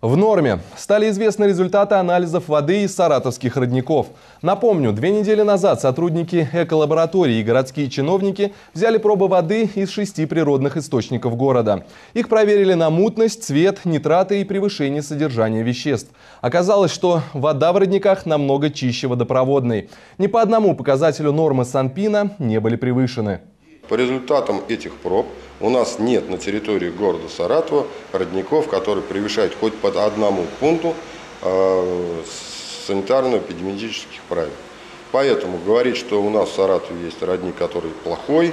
В норме. Стали известны результаты анализов воды из саратовских родников. Напомню, две недели назад сотрудники эколаборатории и городские чиновники взяли пробы воды из шести природных источников города. Их проверили на мутность, цвет, нитраты и превышение содержания веществ. Оказалось, что вода в родниках намного чище водопроводной. Ни по одному показателю нормы Санпина не были превышены. По результатам этих проб у нас нет на территории города Саратова родников, которые превышают хоть под одному пункту э, санитарно-эпидемиологических правил. Поэтому говорить, что у нас в Саратове есть родник, который плохой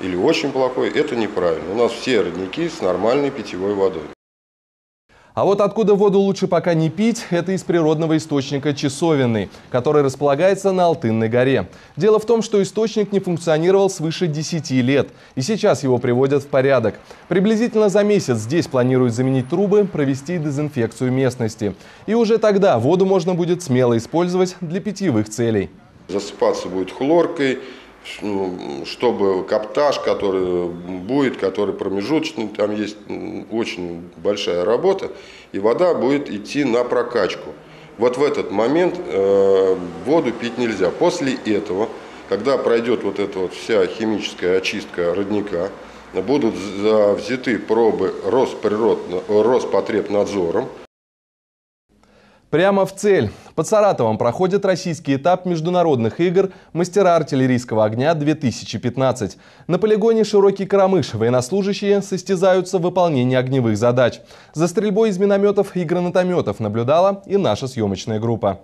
или очень плохой, это неправильно. У нас все родники с нормальной питьевой водой. А вот откуда воду лучше пока не пить, это из природного источника Часовенный, который располагается на Алтынной горе. Дело в том, что источник не функционировал свыше 10 лет, и сейчас его приводят в порядок. Приблизительно за месяц здесь планируют заменить трубы, провести дезинфекцию местности. И уже тогда воду можно будет смело использовать для питьевых целей. Засыпаться будет хлоркой, чтобы каптаж, который будет, который промежуточный, там есть очень большая работа, и вода будет идти на прокачку. Вот в этот момент э, воду пить нельзя. После этого, когда пройдет вот эта вот вся химическая очистка родника, будут взяты пробы Росприрод, Роспотребнадзором, Прямо в цель. Под Саратовом проходит российский этап международных игр «Мастера артиллерийского огня-2015». На полигоне «Широкий Карамыш» военнослужащие состязаются в выполнении огневых задач. За стрельбой из минометов и гранатометов наблюдала и наша съемочная группа.